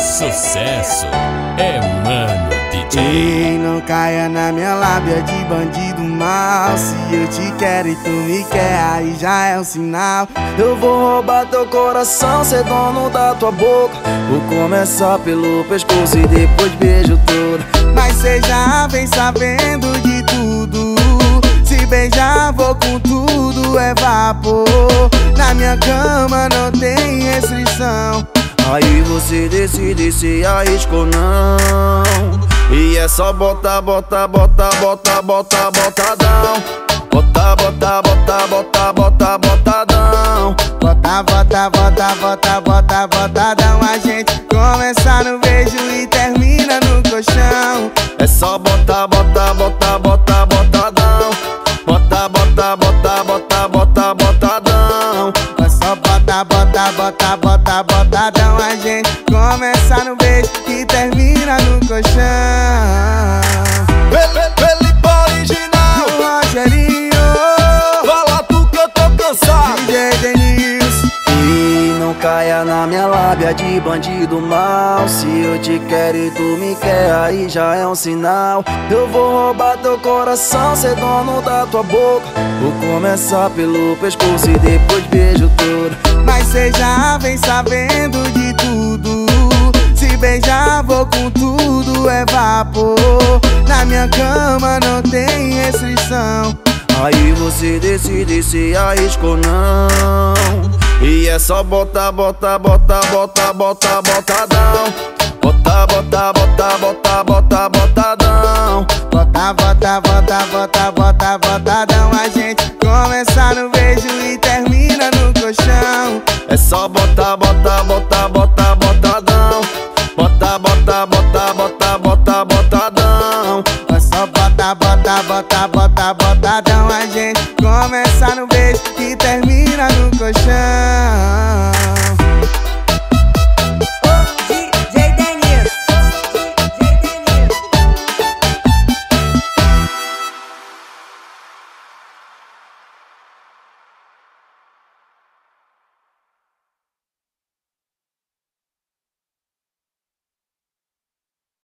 sucesso é Mano DJ. Ei, não caia na minha lábia de bandido mal. Se eu te quero e tu me quer, aí já é um sinal. Eu vou roubar teu coração, ser dono da tua boca. Vou começar pelo pescoço e depois beijo todo. Mas cê já vem sabendo de tudo. Se beijar, vou com tudo, é vapor. Na minha cama não tem restrição. Aí você decide se arrisca ou não E é só botar, botar, botar, botar, botar, botadão Bota, bota, bota, bota, bota, botadão Bota, bota, bota, bota, bota, botadão A gente começa no beijo e termina no colchão É só botar, botar, botar, botar, botadão Bota, bota, bota, bota, bota, botadão É só bota, bota, bota, bota, começa no beijo e termina no colchão. Felipe original. Rogerinho. Fala tu que eu tô cansado. DJ Denilson E não caia na minha lábia de bandido mal Se eu te quero e tu me quer, aí já é um sinal. Eu vou roubar teu coração, ser dono da tua boca. Vou começar pelo pescoço e depois beijo todo. Mas já vem sabendo de é vapor Na minha cama não tem restrição Aí você decide se arrisca ou não E é só botar, botar, botar, botar, botar, botadão Bota, bota, bota, bota, bota, botadão Bota, bota, bota, bota, bota, botadão A gente começa no beijo e termina no colchão É só botar, botar, botar começa no B.